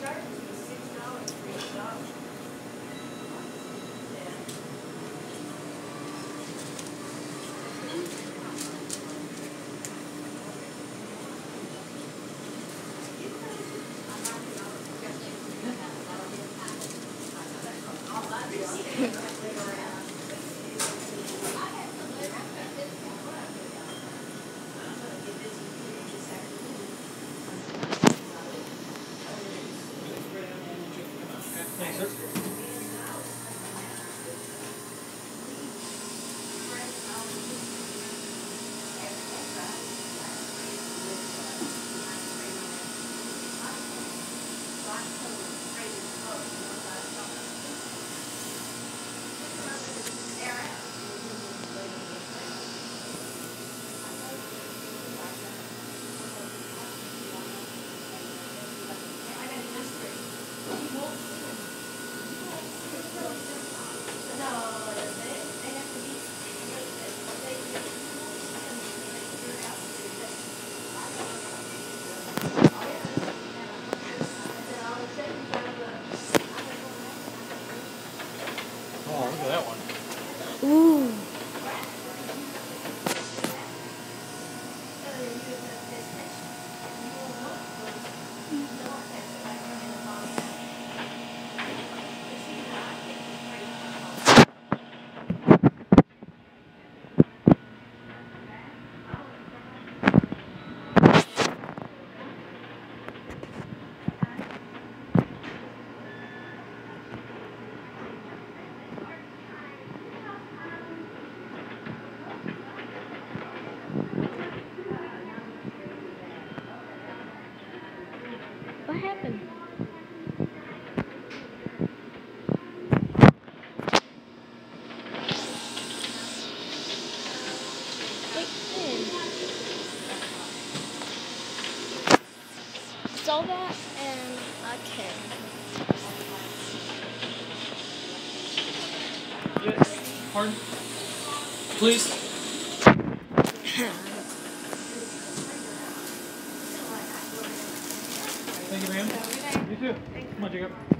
calling order. Thanks, sir. What happened? Wait? Saw that and I can. Yes. Pardon? Please? Thank you, ma'am. You too. Come on, Jacob.